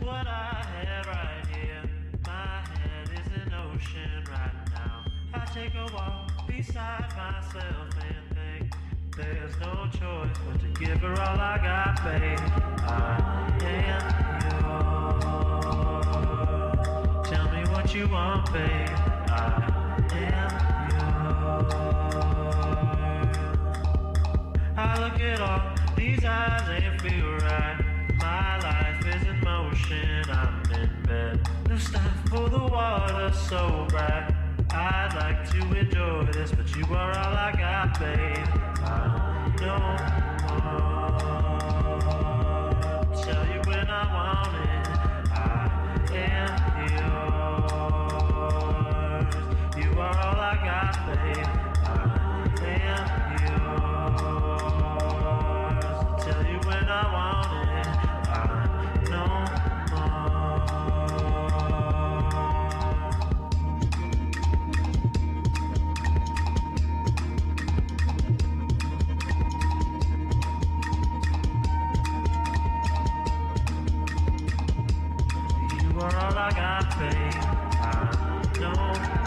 what I had right here. My head is an ocean right now. I take a walk beside myself and think there's no choice but to give her all I got, babe. I am yours. Tell me what you want, babe. I am yours. I look at all in. I'm in bed. No stop for the water so bright. I'd like to enjoy this, but you are all I got, babe. I don't know more. Tell you when I want it. I am yours. You are all I got, babe. All I know.